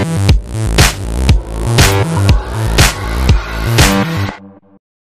you